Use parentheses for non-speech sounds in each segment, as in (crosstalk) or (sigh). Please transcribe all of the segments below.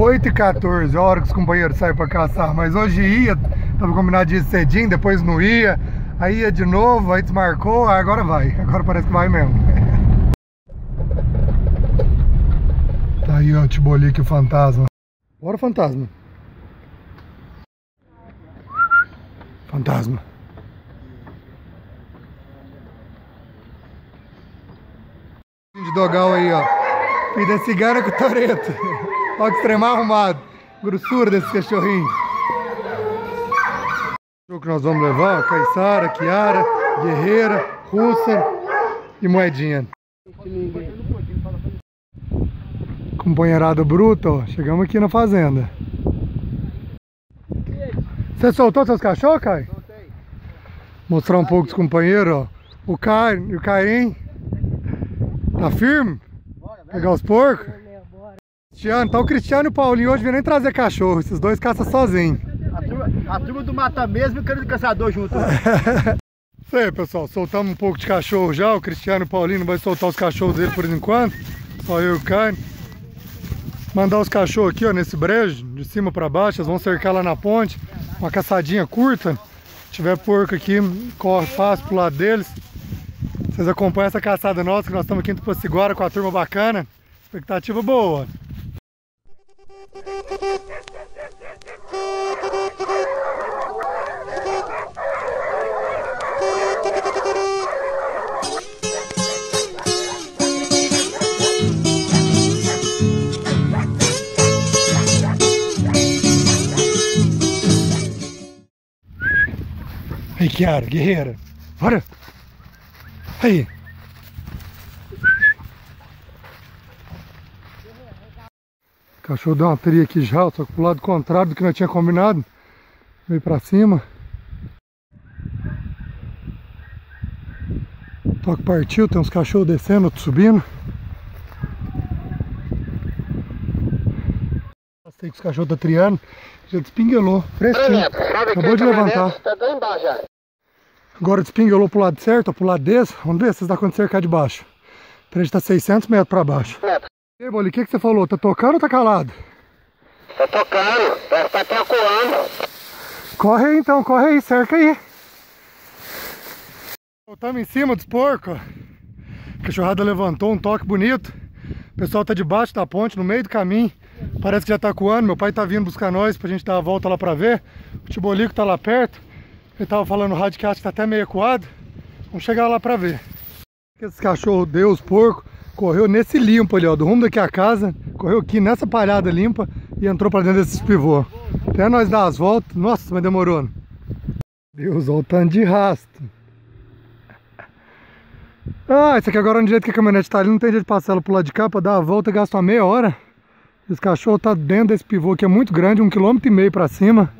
8 e 14, a hora que os companheiros saem pra caçar. Mas hoje ia, tava combinado de ir cedinho, depois não ia. Aí ia de novo, aí desmarcou, agora vai. Agora parece que vai mesmo. (laughs) Tá aí, ó, o Tibolique, o fantasma. Bora, fantasma. Fantasma. De dogal aí, ó. Vida cigana com toreto. (laughs) Olha que extremar arrumado. Grossura desse cachorrinho. O que nós vamos levar, ó, Caissara, Kiara, Guerreira, Russa e Moedinha. Companheirada bruta, ó. Chegamos aqui na fazenda. Você soltou seus cachorros, Caio? Mostrar um pouco dos companheiros, ó. O Caio e o Caim. Tá firme? Pegar os porcos? Cristiano, tá o Cristiano e o Paulinho hoje vêm nem trazer cachorro. Esses dois caçam sozinhos. A turma, a turma do Mata mesmo e o cara do caçador junto. (laughs) Isso aí, pessoal. Soltamos um pouco de cachorro já. O Cristiano e o Paulinho não vai soltar os cachorros dele por enquanto. Só eu e o Caio. Mandar os cachorros aqui, ó, nesse brejo, de cima pra baixo. Eles vão cercar lá na ponte. Uma caçadinha curta. Se tiver porco aqui, corre fácil pro lado deles. Vocês acompanham essa caçada nossa, que nós estamos aqui em Tupaciguara com a turma bacana. Expectativa boa. Aí, Kiara, guerreira. Bora. Aí. O cachorro deu uma tria aqui já, só que pro lado contrário do que nós tinha combinado. Veio pra cima. Toque partiu, tem uns cachorros descendo, outros subindo. Sei que os cachorros tá triando. Já despinguelou, fresquinho. Acabou de levantar. Tá. Agora despinguelou pro lado certo, pro lado desse. Vamos ver se dá conta de cercar de baixo. Pra gente tá 600 metros pra baixo. E aí, Boli, o que, que você falou? Tá tocando ou tá calado? Tá tocando, que tá procurando. Corre aí então, corre aí, cerca aí. Voltamos em cima dos porcos. ó. A cachorrada levantou um toque bonito. O pessoal tá debaixo da ponte, no meio do caminho. Parece que já tá coando. Meu pai tá vindo buscar nós pra gente dar a volta lá pra ver. O Tibolico tá lá perto. Ele tava falando no rádio que acha que tá até meio coado. Vamos chegar lá pra ver. Esse cachorro deu os porcos. Correu nesse limpo ali, ó. Do rumo daqui a casa. Correu aqui nessa palhada limpa e entrou pra dentro desses pivô. Até nós dar as voltas. Nossa, mas demorou. né? Deus, olha o tanto de rasto. Ah, isso aqui agora no jeito que a caminhonete tá ali, não tem jeito de passar ela pro lado de cá pra dar a volta, gasta uma meia hora. Esse cachorro tá dentro desse pivô que é muito grande, um quilômetro e meio pra cima.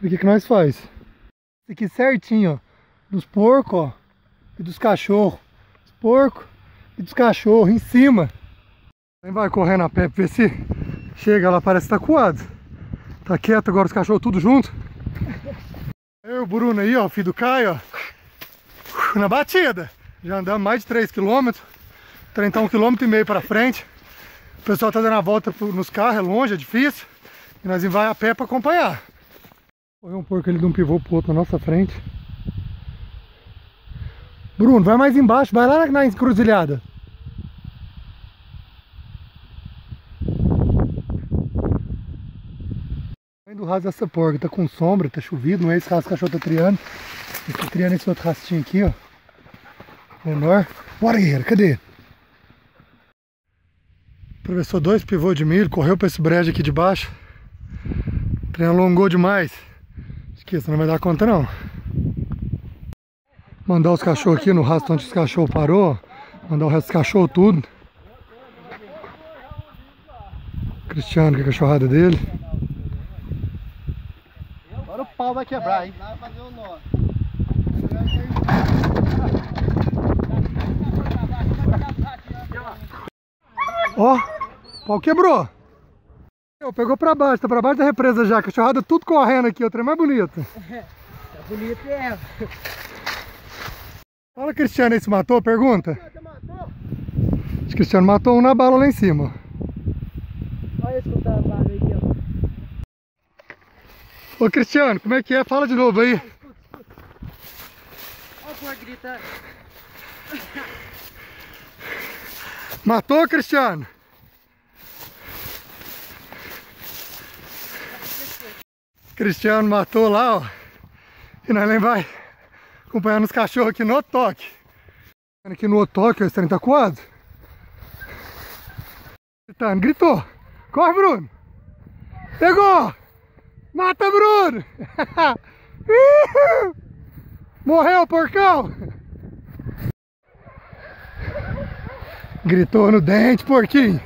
E o que que nós faz? Isso aqui certinho, ó. Dos porcos, ó. E dos cachorros. Dos porcos e dos cachorros em cima. Aí vai correndo a pé pra ver se chega lá, parece que tá coado. Tá quieto agora os cachorros tudo junto. Eu o Bruno aí, ó, filho do Caio, ó. Na batida. Já andamos mais de 3 km. O trem tá um quilômetro e meio pra frente. O pessoal tá dando a volta nos carros, é longe, é difícil. E nós vai a pé pra acompanhar. Correu um porco ali de um pivô pro outro na nossa frente. Bruno, vai mais embaixo, vai lá na, encruzilhada. Vem do raso dessa porca, tá com sombra, tá chovido, não é esse raso que cachorro tá triando. Ele tá triando esse outro rastinho aqui, ó. Menor. Bora, guerreiro, cadê? Atravessou dois pivôs de milho, correu pra esse brejo aqui de baixo. O trem alongou demais. Esqueça, não vai dar conta não. Mandar os cachorros aqui no rastro onde os cachorros parou. Mandar o resto dos cachorros tudo. Cristiano, que é a cachorrada dele. Agora o pau vai quebrar, hein? Vai fazer o nó. Ó, o pau quebrou. Pegou pra baixo, tá pra baixo da represa já. Cachorrada tudo correndo aqui, o trem mais bonito. (laughs) Tá bonito é. Fala, Cristiano, aí se matou? Pergunta. Acho que o Cristiano matou um na bala lá em cima. Olha esse que eu tava aí, Ô Cristiano, como é que é? Fala de novo aí. Olha o porco gritando. Matou, Cristiano? Cristiano matou lá, ó. E nós nem vai acompanhando os cachorros aqui no toque. Aqui no toque, ó, esse trem tá coado. Gritando, gritou. Corre, Bruno. Pegou. Mata, Bruno. (laughs) Morreu, porcão. Gritou no dente, porquinho.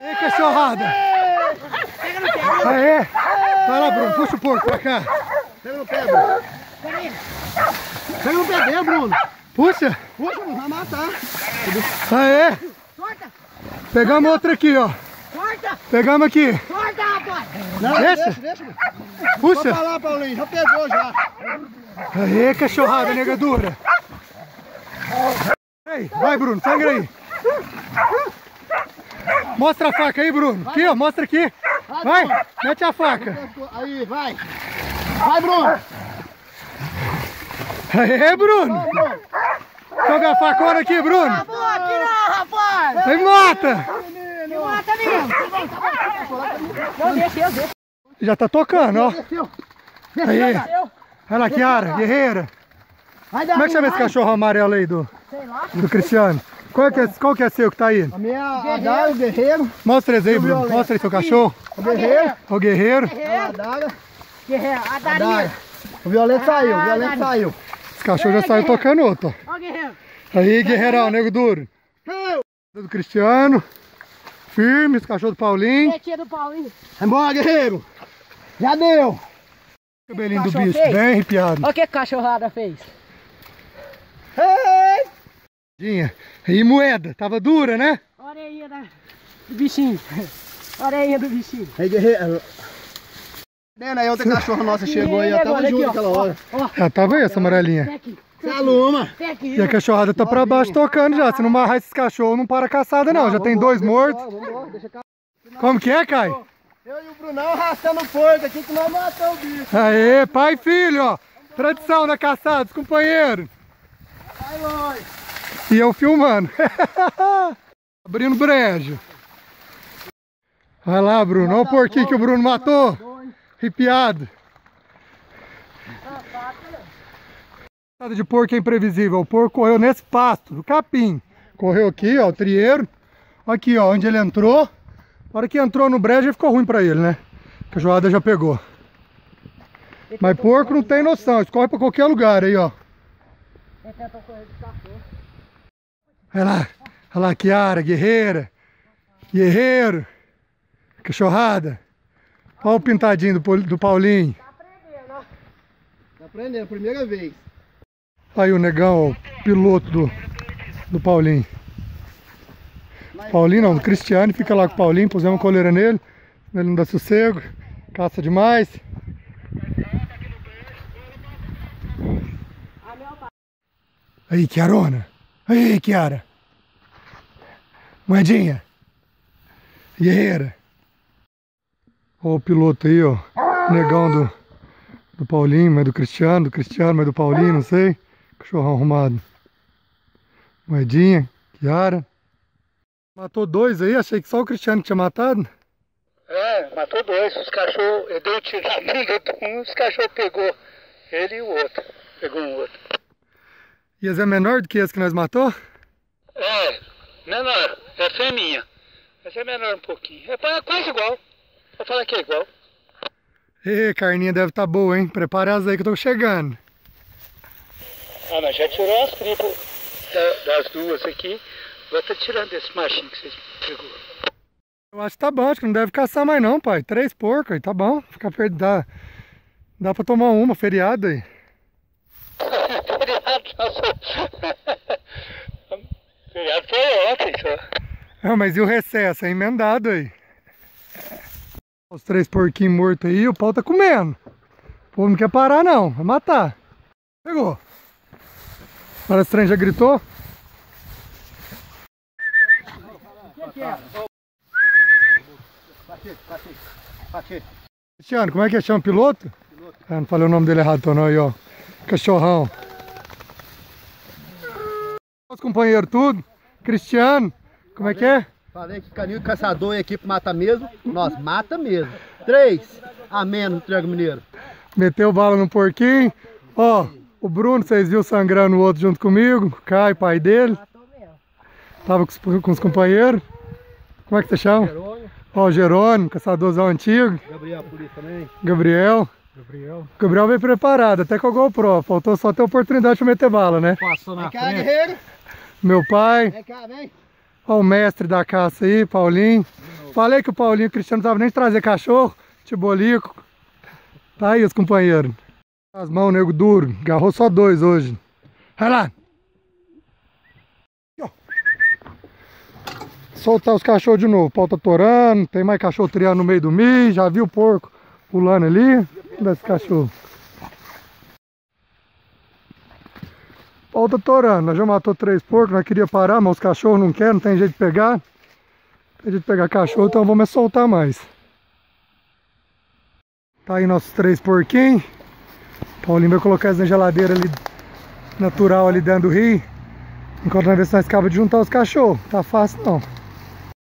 Ei, cachorrada. Aê. Vai lá, Bruno. Puxa o porco pra cá. Pega no pé, Bruno. Pega no pé dele, Bruno. Puxa. Puxa, Bruno, vai matar. Aê. Corta, Pegamos outra aqui, ó. corta, Pegamos aqui. corta, rapaz. Não, Deixa. deixa, deixa. Pode Puxa. falar, Paulinho, já pegou já. Aê, cachorrada negadura. Ei, vai, Bruno. Sangra aí. Mostra a faca aí, Bruno. Aqui, ó. Mostra aqui. Vai. Mete a faca. Aí, vai. Vai, Bruno. Aê, Bruno. Joga a facona aqui, Bruno. Pô, aqui não, rapaz. Aí mata. Me mata mesmo. Já tá tocando, ó. Aí. Olha lá, Kiara, guerreira. Como é que chama esse cachorro amarelo aí do, sei lá. do Cristiano? Qual que, é, qual que é seu que tá aí? A minha, a Daga, o guerreiro. Mostra eles aí, Bruno. Mostra aí seu cachorro. O guerreiro. O guerreiro. A Guerreiro, Daga. Guerreiro, a A Darinha. Daga. O Violeta saiu, o Ah, Violeta Darinha. saiu. Esse cachorro já saiu tocando outro, ó. Ó, guerreiro. Aí, guerreirão, nego duro. Do Cristiano. Firme, esse cachorro do Paulinho. Netinha do Paulinho. Vambora, guerreiro. Já deu. Cabelinho do bicho, feio. bem arrepiado. Olha o que a cachorrada fez. Ei. Dinha. E moeda, tava dura, né? A orelhinha da, do bichinho. (laughs) A orelhinha do bichinho. Aí, guerreiro. Vendo aí, outra cachorra nossa chegou aí, (laughs) ó. Tava junto ó. aquela hora. Ó, Já tava aí essa amarelinha. vem aqui. Se aluma. Vem aqui. E a cachorrada tá pra baixo tocando já. Se não amarrar esses cachorros, não para a caçada não. Já tem dois mortos. Como que é, Caio? Eu e o Brunão arrastando o porco aqui que nós matamos o bicho. Aê, pai e filho, ó. Tradição da caçada, os companheiros. Vai longe. E eu filmando. (laughs) Abrindo brejo. Vai lá, Bruno. Olha o porquinho que o Bruno matou. Arrepiado. Caçada de porco é imprevisível. O porco correu nesse pasto, do capim. Correu aqui, ó, o trieiro. Aqui, ó, onde ele entrou. Na hora que entrou no brejo, ficou ruim pra ele, né? A cachorrada já pegou. Mas porco não tem noção, escorre pra qualquer lugar aí, ó. Ele. Olha lá, olha lá, Kiara, guerreira. Guerreiro. Cachorrada. Olha o pintadinho do, do Paulinho. Tá aprendendo, ó. Tá aprendendo, primeira vez. Aí o negão, o piloto do, do Paulinho. Paulinho não, o Cristiano fica lá com o Paulinho, pusemos uma coleira nele. Ele não dá sossego, caça demais. Aí, Kiarona. Aí, Kiara. Moedinha. Guerreira. O piloto aí, ó. Negão do, do Paulinho, mas do Cristiano, do Cristiano, mas do Paulinho, não sei. Cachorrão arrumado. Moedinha, Kiara. Matou dois aí, achei que só o Cristiano tinha matado. É, matou dois. Os cachorros, ele deu um tiro na bunda de um, os cachorros pegou ele e o outro. Pegou um outro. E esse é menor do que esse que nós matou? É, menor, é fêmea. Mas é menor um pouquinho. É quase igual. Vou falar é igual. Ê, carninha deve estar boa, hein? Prepara as aí que eu tô chegando. Ah, mas já tirou as tripas da- das duas aqui. Agora tá tirando esse machinho que você pegou. Eu acho que tá bom, acho que não deve caçar mais não, pai. Três porcos aí, tá bom. Ficar perto, dá, dá pra tomar uma, feriado aí. Feriado, (laughs) nossa. Feriado foi ontem só. É, mas e o recesso? É emendado aí. Os três porquinhos mortos aí, o pau tá comendo. O povo não quer parar não, vai matar. Pegou. Esse trem já gritou. Bate, bate. Cristiano, como é que é? Chama piloto? Piloto. Ah, não falei o nome dele errado então não aí, ó. Cachorrão. Os companheiros tudo. Cristiano, como é que é? Falei que canil caçador e equipe mata mesmo. Nós mata mesmo. Três a menos no Triângulo Mineiro. Meteu bala no porquinho. Ó, o Bruno, vocês viram sangrando o outro junto comigo. Caio, pai dele. Tava com os, com os companheiros. Como é que você chama? Jerônimo. Ó, o Jerônimo, caçadorzão antigo. Gabriel, polícia também. Gabriel. Gabriel. Gabriel veio preparado, até com a GoPro. Faltou só ter oportunidade de meter bala, né? Passou na Cá, frente. guerreiro. Meu pai, Vem cá, vem. Ó, o mestre da caça aí, Paulinho. Falei que o Paulinho e o Cristiano não tava nem trazer cachorro, tibolico. Tá aí os companheiros. As mãos, nego duro. Agarrou só dois hoje. Vai lá. Soltar os cachorros de novo. O pau tá torando, tem mais cachorro triando no meio do milho. Já viu o porco pulando ali? Cadê esse cachorro? O. Nós já matou três porcos, nós queria parar, mas os cachorros não querem, não tem jeito de pegar. Não tem jeito de pegar cachorro, então vamos soltar mais. Tá aí nossos três porquinhos. Paulinho vai colocar eles na geladeira ali, natural ali dentro do rio. Enquanto nós vemos se nós acaba de juntar os cachorros. Tá fácil não.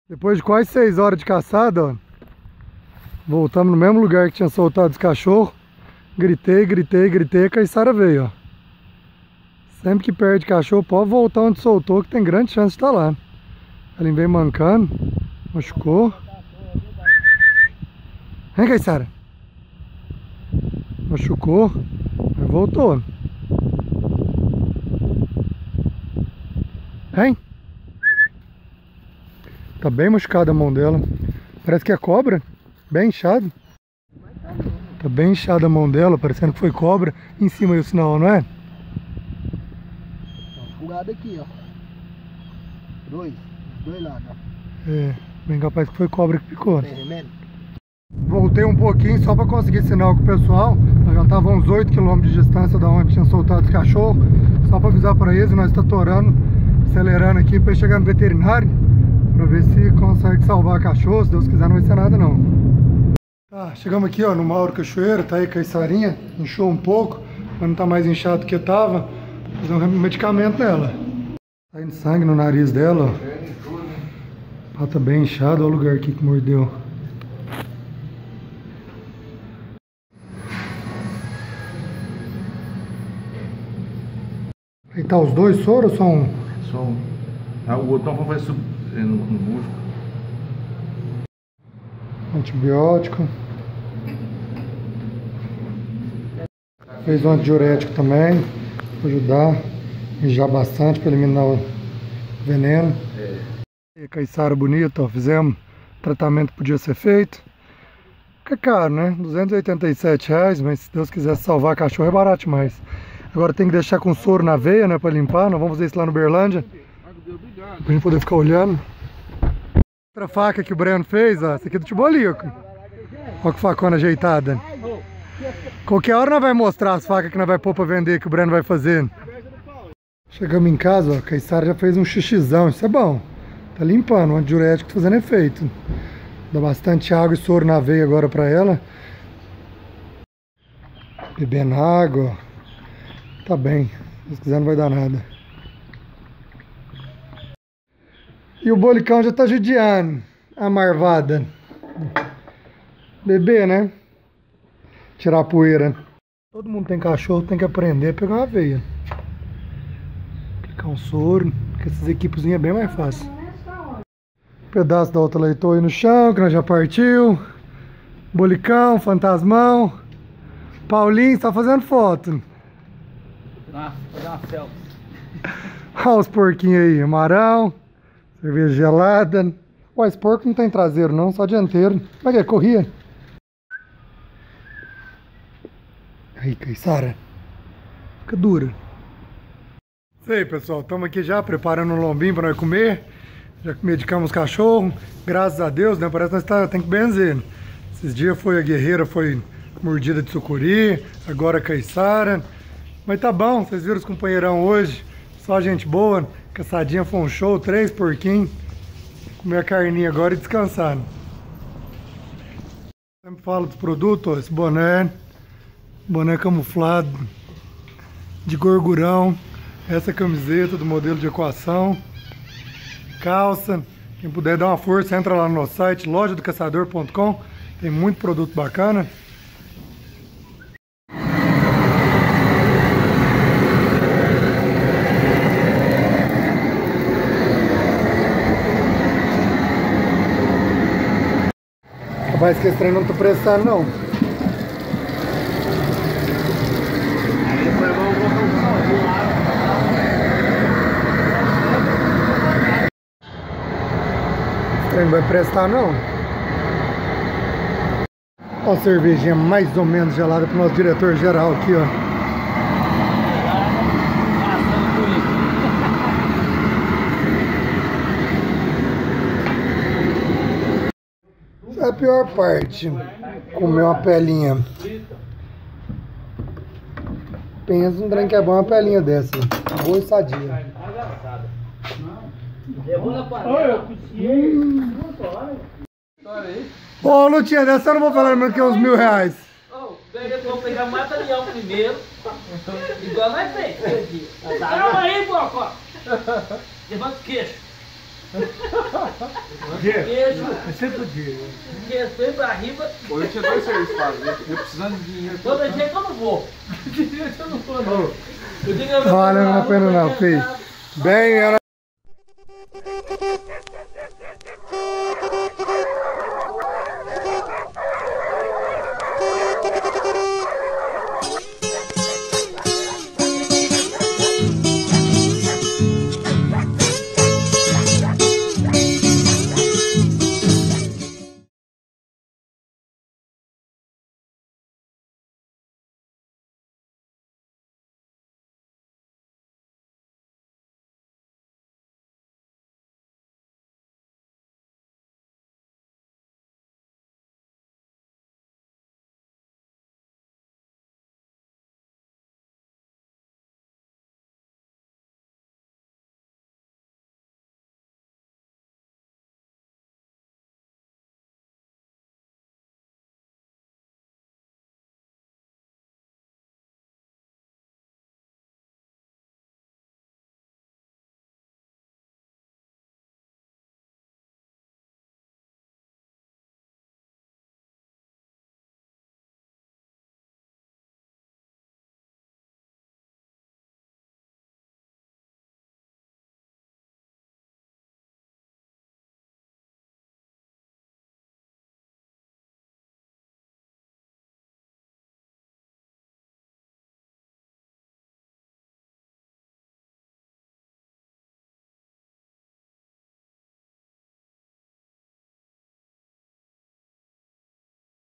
Depois de quase seis horas de caçada, ó. Voltamos no mesmo lugar que tinha soltado os cachorros. Gritei, gritei, gritei, a Caissara veio, ó. Sempre que perde cachorro, pode voltar onde soltou, que tem grande chance de estar lá. Ela vem mancando, machucou. Vem, Caissara. Machucou, mas voltou. Vem. Tá bem machucada a mão dela. Parece que é cobra. Bem inchado. Tá bem inchada a mão dela, parecendo que foi cobra. Em cima aí o sinal, não é? Fugado aqui, ó. Dois. Dois lados, ó. É, bem capaz que foi cobra que picou. né? Tem? Voltei um pouquinho só para conseguir sinal com o pessoal. Nós já estava uns 8 km de distância da onde tinha soltado os cachorros. Só para avisar para eles, nós estamos torando, acelerando aqui para chegar no veterinário. Para ver se consegue salvar cachorro. Se Deus quiser, não vai ser nada não. Tá, chegamos aqui ó, no Mauro Cachoeira, tá aí Caiçarinha. Inchou um pouco, mas não tá mais inchado do que tava. Fazer um medicamento nela. Tá indo sangue no nariz dela, ó. Pata bem inchada, olha o lugar aqui que mordeu. Aí tá os dois soro ou só um? Só um. Ah, o outro não vai subir no, no músculo. Antibiótico. Fez um antidiurético também, ajudar, mijar bastante para eliminar o veneno. E caiçara bonita, fizemos tratamento que podia ser feito. Fica caro, né? 287 reais, mas se Deus quiser salvar cachorro é barato demais. Agora tem que deixar com soro na veia, né, para limpar. Nós vamos fazer isso lá no Berlândia. Pra gente poder ficar olhando. Outra faca que o Breno fez, ó, essa aqui é do Tibolico. Olha que facona ajeitada. Qualquer hora nós vai mostrar as facas que nós vai pôr pra vender, que o Breno vai fazer. Chegamos em casa, ó, a Caissara já fez um xixizão, isso é bom. Tá limpando, o antidiurético tá fazendo efeito. Dá bastante água e soro na veia agora pra ela. Bebendo água. Tá bem, se quiser não vai dar nada. E o bolicão já tá judiando a marvada. Bebê, né? Tirar a poeira. Todo mundo tem cachorro, tem que aprender a pegar uma veia. Aplicar um soro, que essas equipezinhas é bem mais fácil. Pedaço da outra leitor aí no chão, que nós já partiu. Bolicão, fantasmão. Paulinho está fazendo foto. Nossa, uma selfie. (laughs) Olha os porquinhos aí, amarão, cerveja gelada. Ué, esse porco não tem traseiro não, só dianteiro. Como é que é? Corria? Aí, Caissara. Fica dura. Isso aí, pessoal. Estamos aqui já preparando um lombinho para nós comer. Já medicamos os cachorros. Graças a Deus, né? Parece que nós tá, tem que benzer. Esses dias foi a guerreira, foi mordida de sucuri. Agora a Caissara. Mas tá bom, vocês viram os companheirão hoje. Só gente boa. Caçadinha foi um show, três porquinhos. Comer a carninha agora e descansar. Sempre falo dos produtos, esse boné, boné camuflado, de gorgurão, essa camiseta do modelo de equação, calça, quem puder dar uma força, entra lá no nosso site, lojadocaçador.com, tem muito produto bacana. Rapaz, que esse trem não tá prestando não. Esse trem não vai prestar não. Ó a cervejinha mais ou menos gelada pro nosso diretor geral aqui, ó. É a pior parte. Comer uma pelinha. Pensa um trem que é bom uma pelinha dessa. Boa e sadia. Ô, Lutinha, dessa eu não vou falar mais que é uns mil reais. Vou pegar mata leão primeiro. Igual nós fez. Calma aí, Bocó. Levanta o queixo. Queixo. É sempre o dia. Queixo bem pra riba. Hoje eu tinha dois serviços para ver. Eu precisando de dinheiro. Todo jeito eu não vou. (laughs) Eu não vou, não. Eu digo, eu vou Não vale pegar a pena não, filho. Bem, era